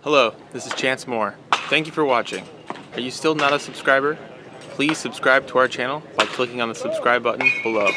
Hello, this is Chance Moore. Thank you for watching. Are you still not a subscriber? Please subscribe to our channel by clicking on the subscribe button below.